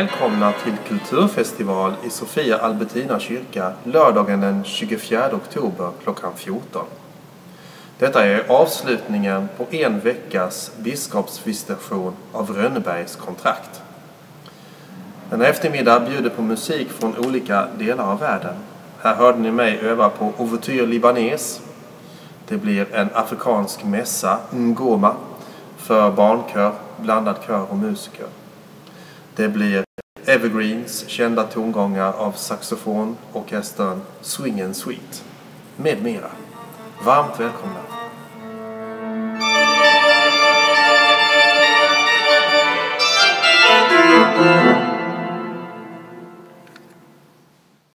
välkomna till kulturfestival i Sofia Albertina kyrka lördagen den 24 oktober klockan 14. Detta är avslutningen på en veckas biskopsvisitation av Rönnebergs kontrakt. Denna eftermiddag bjuder på musik från olika delar av världen. Här hörde ni mig öva på Ouverture Libanes. Det blir en afrikansk mässa, Ngoma, för barnkör, blandad kör och musiker. Det blir Evergreens kända tongångar av saxofonorkestern Swing and Sweet med mera. Varmt välkomna!